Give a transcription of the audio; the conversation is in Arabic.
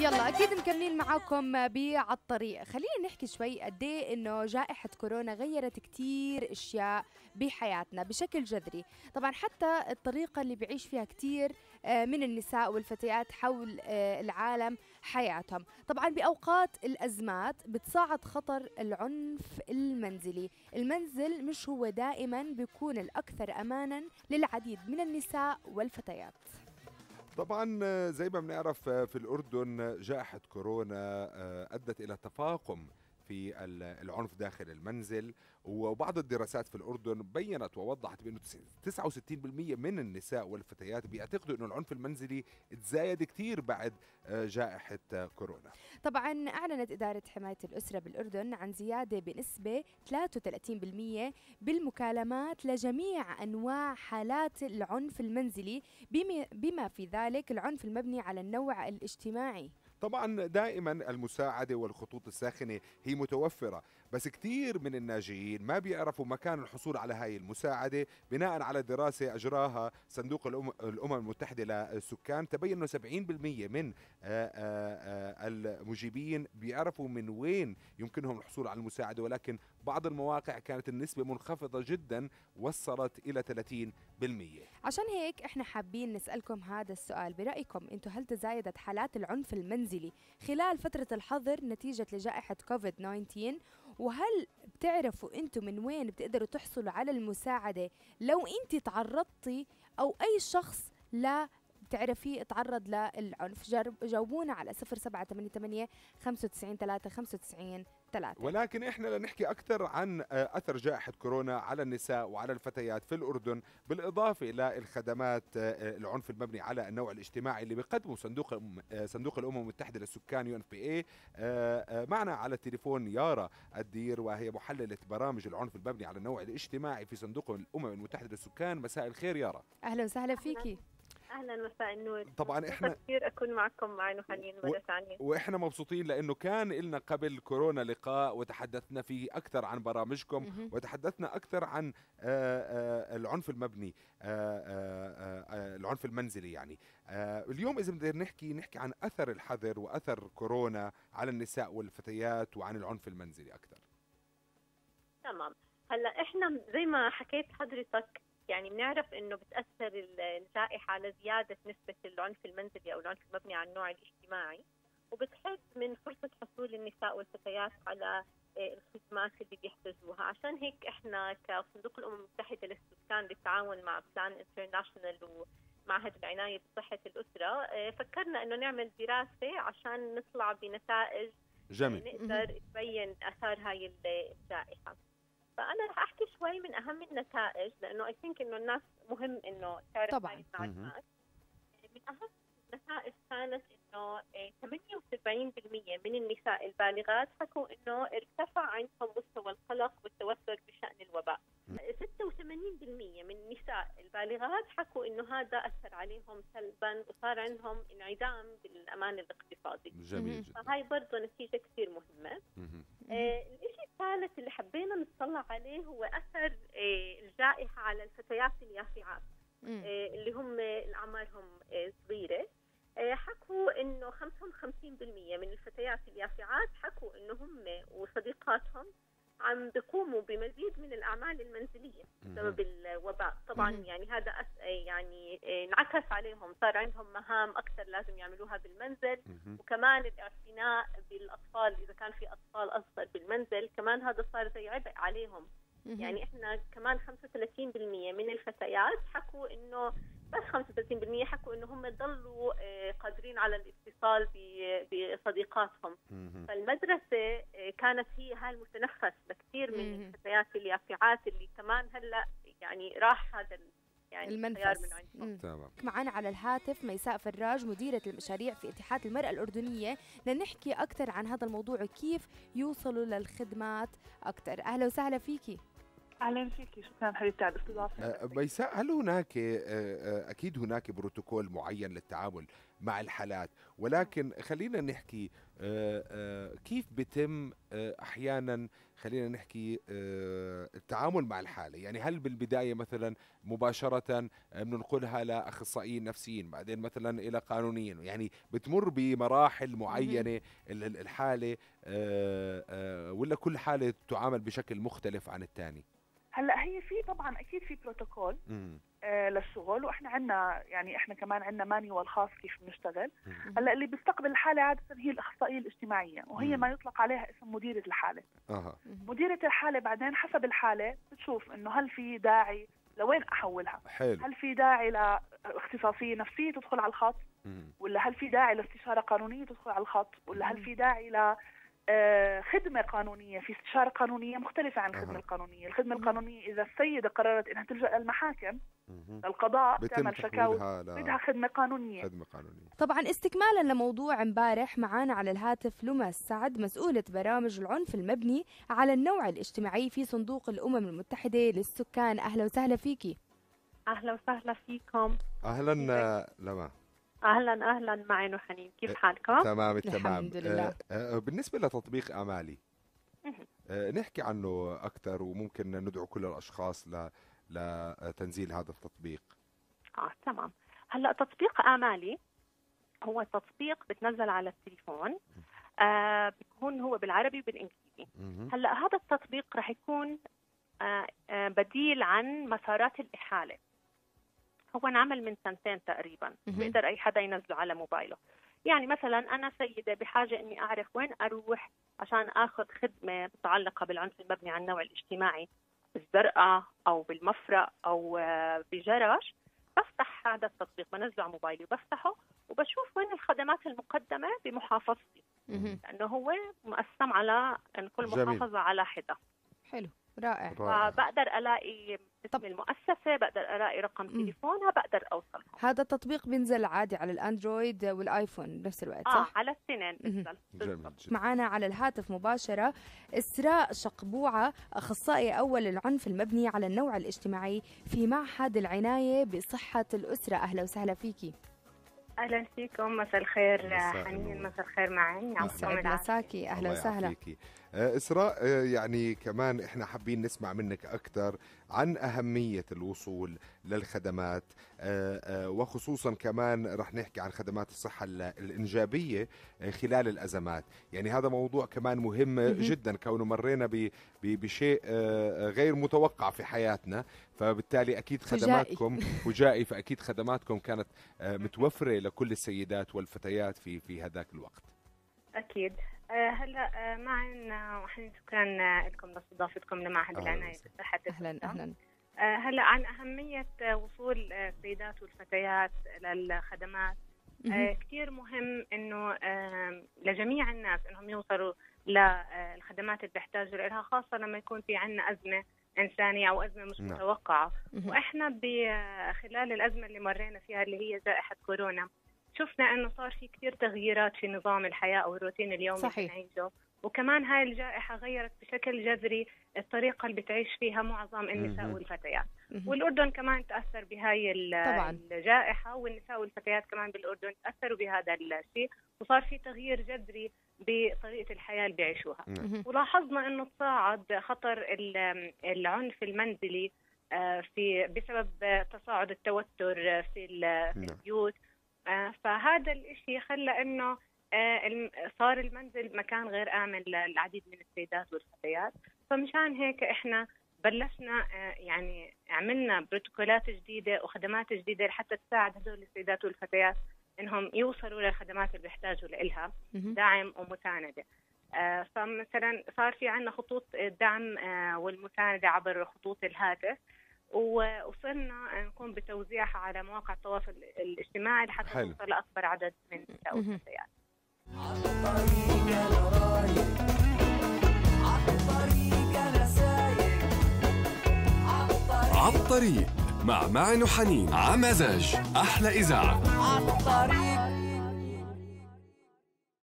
يلا أكيد مكملين معاكم بعلى الطريق خلينا نحكي شوي قد إيه إنه جائحة كورونا غيرت كتير أشياء بحياتنا بشكل جذري. طبعا حتى الطريقة اللي بيعيش فيها كتير آه، من النساء والفتيات حول آه، العالم حياتهم. طبعا بأوقات الأزمات بتصاعد خطر العنف المنزلي. المنزل مش هو دائما بيكون الأكثر امانا للعديد من النساء والفتيات. طبعا زي ما بنعرف في الأردن جائحة كورونا آه، أدت إلى تفاقم في ال- العنف داخل المنزل وبعض الدراسات في الأردن بينت ووضحت بأنه 69% من النساء والفتيات بيعتقدوا أنه العنف المنزلي تزايد كتير بعد آه، جائحة آه، كورونا. طبعا أعلنت إدارة حماية الأسرة بالأردن عن زيادة بنسبة 33% بالمكالمات لجميع أنواع حالات العنف المنزلي بما في ذلك العنف المبني على النوع الاجتماعي. طبعا دائما المساعدة والخطوط الساخنة هي متوفرة بس كثير من الناجيين ما بيعرفوا مكان الحصول على هاي المساعدة بناء على دراسة أجراها صندوق الأم- الأمم المتحدة للسكان تبين أنه 70% من آه، آه، آه، المجيبين بيعرفوا من وين يمكنهم الحصول على المساعدة ولكن بعض المواقع كانت النسبة منخفضة جدا وصلت إلى 30% عشان هيك إحنا حابين نسألكم هذا السؤال. برأيكم أنتم هل تزايدت حالات العنف المنزلي خلال فترة الحظر نتيجة لجائحة كوفيد 19 وهل بتعرفوا أنتم من وين بتقدروا تحصلوا على المساعدة؟ لو انت تعرضتي أو أي شخص لا بتعرفيه تعرض للعنف. جرب جاوبونا على 0788 95 3 95 3 ولكن إحنا لنحكي أكثر عن آه، أثر جائحة كورونا على النساء وعلى الفتيات في الأردن بالإضافة للخدمات آه، العنف المبني على النوع الاجتماعي اللي بيقدمه صندوق آه، صندوق الأمم المتحدة للسكان UNFPA. معنا على التليفون يارا الدير وهي محللة برامج العنف المبني على النوع الاجتماعي في صندوق الأمم المتحدة للسكان. مساء الخير يارا. أهلا وسهلا فيكي. أهلا مساء النور طبعا إحنا كثير أكون معكم معي وحنين و- مرة ثانية. وإحنا مبسوطين لأنه كان لنا قبل كورونا لقاء وتحدثنا فيه أكثر عن برامجكم. وتحدثنا أكثر عن آه، آه، العنف المبني آه، آه، العنف المنزلي يعني. اليوم إذا بدنا نحكي نحكي عن أثر الحظر وأثر كورونا على النساء والفتيات وعن العنف المنزلي أكثر. تمام. هلأ إحنا زي ما حكيت حضرتك يعني بنعرف إنه بتأثر ال- الجائحه على زيادة نسبة العنف المنزلي أو العنف المبني على النوع الاجتماعي وبتحد من فرصة حصول النساء والفتيات على آه، الخدمات اللي بيحتاجوها. عشان هيك إحنا كصندوق الأمم المتحدة للسكان بالتعاون مع Plan International ومعهد العناية بصحة الأسرة آه، فكرنا إنه نعمل دراسة عشان نطلع بنتائج جميل. نقدر تبين آثار هاي الجائحة. فأنا رح أحكي شوي من أهم النتائج لأنه I think إنه الناس مهم إنه تعرف طبعاً. هاي المعلومات من أهم النتائج كانت إنه آه، 78% من النساء البالغات حكوا إنه ارتفع عندهم مستوى القلق والتوتر بشأن الوباء م. 86% من النساء البالغات حكوا إنه هذا أثر عليهم سلبا وصار عندهم انعدام بالأمان الاقتصادي جميل فهاي برضه نتيجة كثير مهمة مهم. آه الشيء الثالث اللي حبينا نطلع عليه هو أثر آه الجائحة على الفتيات اليافعات. آه اللي هم أعمارهم آه صغيرة آه حكوا إنه 55% من الفتيات اليافعات حكوا إنه هم وصديقاتهم عم بيقوموا بمزيد من الأعمال المنزلية بسبب الوباء طبعا. يعني هذا أس- آه يعني آه انعكس عليهم صار عندهم مهام أكثر لازم يعملوها بالمنزل. وكمان الاعتناء بالأطفال إذا كان في أطفال أصغر بالمنزل كمان هذا صار زي عبء عليهم. يعني إحنا كمان 35% من الفتيات حكوا إنه بس 35% حكوا إنه هم ضلوا آه، قادرين على الاتصال بصديقاتهم. فالمدرسة آه، كانت هي هاي المتنفس لكثير من. الفتيات اليافعات اللي كمان هلأ يعني راح هذا يعني المنفس من. تمام معنا على الهاتف ميساء فراج مديرة المشاريع في اتحاد المرأة الأردنية لنحكي أكثر عن هذا الموضوع وكيف يوصلوا للخدمات أكثر أهلا وسهلا فيكي أهلا فيكي شكرا حبيبتي على الاستضافه ميساء هل هناك آه، آه، أكيد هناك بروتوكول معين للتعامل مع الحالات ولكن خلينا نحكي آه، كيف بتم أحيانا خلينا نحكي التعامل مع الحالة؟ يعني هل بالبداية مثلا مباشرة بننقلها لاخصائيين نفسيين بعدين مثلا إلى قانونيين؟ يعني بتمر بمراحل معينة ال- ال- الحالة ولا كل حالة تعامل بشكل مختلف عن الثاني؟ هلأ هي في طبعا أكيد في بروتوكول آه للشغل وإحنا عندنا يعني إحنا كمان عندنا مانيوال خاص كيف بنشتغل. هلأ اللي بيستقبل الحالة عادة هي الأخصائية الاجتماعية وهي مم. ما يطلق عليها اسم مديرة الحالة. أها. مديرة الحالة بعدين حسب الحالة بتشوف إنه هل في داعي لوين أحولها؟ حلو. هل في داعي لاختصاصية نفسية تدخل على الخط؟ مم. ولا هل في داعي لاستشارة قانونية تدخل على الخط؟ ولا هل في داعي ل خدمة قانونية في استشارة قانونية مختلفة عن الخدمة أها. القانونية. الخدمة القانونية إذا السيدة قررت أنها تلجأ للمحاكم بتم تعمل شكاوى بدها خدمة قانونية. لخدمه قانونية. طبعا استكمالا لموضوع امبارح معانا على الهاتف لمى سعد مسؤولة برامج العنف المبني على النوع الاجتماعي في صندوق الأمم المتحدة للسكان. أهلا وسهلا فيكي. أهلا وسهلا فيكم. أهلا آه، لما أهلا أهلا. معي نحنين كيف حالكم تمام التمام الحمد لله. آه، آه، بالنسبة لتطبيق أمالي مهم. آه، نحكي عنه أكثر وممكن ندعو كل الأشخاص ل لتنزيل هذا التطبيق. آه تمام. هلأ تطبيق آمالي هو تطبيق بتنزل على التليفون آه بيكون هو بالعربي وبالإنجليزي. هلأ هذا التطبيق رح يكون آه آه بديل عن مسارات الإحالة. هو انعمل من سنتين تقريبا. بيقدر أي حدا ينزله على موبايله يعني مثلا أنا سيدة بحاجة إني أعرف وين أروح عشان آخذ خدمة متعلقة بالعنف المبني على النوع الاجتماعي بالزرقاء أو بالمفرق أو آه، بجرش بفتح هذا التطبيق بنزله على موبايلي وبفتحه وبشوف وين الخدمات المقدمة بمحافظتي. لأنه هو مقسم على إن كل جميل. محافظة على حدة حلو رائع. فبقدر ألاقي طب- اسم المؤسسة بقدر ألاقي رقم. تليفونها بقدر اوصلهم هذا التطبيق بينزل عادي على الأندرويد والآيفون بنفس الوقت آه صح؟ على السنين. بالضبط جميل بالضبط. جدا معنا على الهاتف مباشرة إسراء شقبوعة أخصائي أول العنف المبني على النوع الاجتماعي في معهد العناية بصحة الأسرة أهلا وسهلا فيكي أهلا فيكم مساء الخير مساء حنين. مساء الخير معي العافيه مساكي أهلا الله وسهلا. آه، إسراء آه، يعني كمان إحنا حابين نسمع منك أكثر عن أهمية الوصول للخدمات آه، آه، وخصوصا كمان رح نحكي عن خدمات الصحة ال- الإنجابية آه، خلال الأزمات يعني هذا موضوع كمان مهم. جدا كونه مرينا بشيء آه، غير متوقع في حياتنا فبالتالي أكيد. خدماتكم فجائي فأكيد خدماتكم كانت آه، متوفرة لكل السيدات والفتيات في في هذاك الوقت أكيد آه، هلا آه، معنا وحنين شكرا آه، لكم لاستضافتكم لمعهد العناية. بصحه. أهلا آه، هلا عن أهمية آه، وصول آه، السيدات والفتيات للخدمات. كثير مهم إنه آه، لجميع الناس إنهم يوصلوا للخدمات اللي بيحتاجوا لها خاصة لما يكون في عندنا أزمة إنسانية أو أزمة مش نعم. متوقعة. وإحنا ب- خلال الأزمة اللي مرينا فيها اللي هي جائحة كورونا شفنا أنه صار في كثير تغييرات في نظام الحياة أو الروتين اليومي صحيح. اللي بنعيشه وكمان هاي الجائحة غيرت بشكل جذري الطريقة اللي بتعيش فيها معظم النساء مهم. والفتيات مهم. والأردن كمان تأثر بهاي ال- طبعاً. الجائحة والنساء والفتيات كمان بالأردن تأثروا بهذا الشيء وصار في تغيير جذري بطريقة الحياة اللي بيعيشوها مهم. ولاحظنا إنه تصاعد خطر ال- العنف المنزلي آه، في بسبب تصاعد التوتر في نعم. البيوت فهذا الشيء خلى إنه آه، صار المنزل مكان غير آمن للعديد من السيدات والفتيات. فمشان هيك إحنا بلشنا آه، يعني عملنا بروتوكولات جديدة وخدمات جديدة لحتى تساعد هذول السيدات والفتيات إنهم يوصلوا للخدمات اللي بيحتاجوا لها. دعم ومساندة. آه، فمثلا صار في عندنا خطوط الدعم آه، والمساندة عبر خطوط الهاتف. و- وصرنا نقوم بتوزيعها على مواقع التواصل الاجتماعي لحتى حلو. نوصل لأكبر عدد من النساء. والفتيات عالطريق مع معن وحنين عمزاج أحلى إذاعة عالطريق